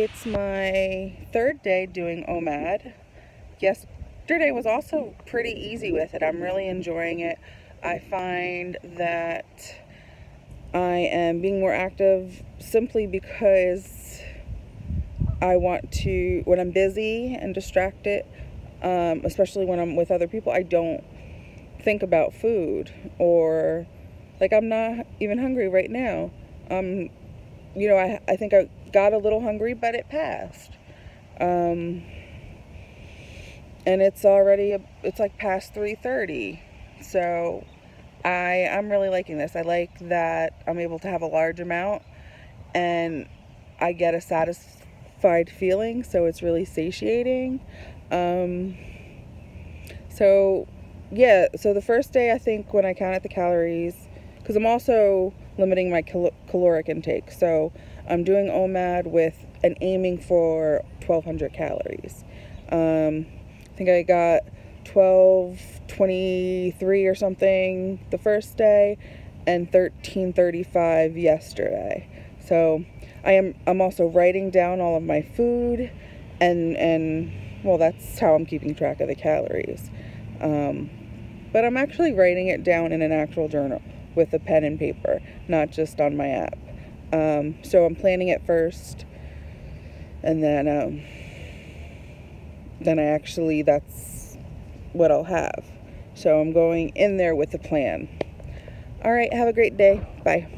It's my third day doing OMAD. Yesterday was also pretty easy with it. I'm really enjoying it. I find that I am being more active simply because I want to, when I'm busy and distracted, um, especially when I'm with other people, I don't think about food or like I'm not even hungry right now. Um, you know, I, I think I got a little hungry, but it passed. Um, and it's already, a, it's like past 3.30. So I, I'm really liking this. I like that I'm able to have a large amount and I get a satisfied feeling. So it's really satiating. Um, so yeah, so the first day I think when I counted the calories, because I'm also limiting my cal caloric intake. So I'm doing OMAD with and aiming for 1200 calories. Um, I think I got 1223 or something the first day and 1335 yesterday. So I am I'm also writing down all of my food and and well that's how I'm keeping track of the calories. Um, but I'm actually writing it down in an actual journal with a pen and paper, not just on my app. Um, so I'm planning it first, and then um, then I actually that's what I'll have. So I'm going in there with a plan. All right, have a great day. Bye.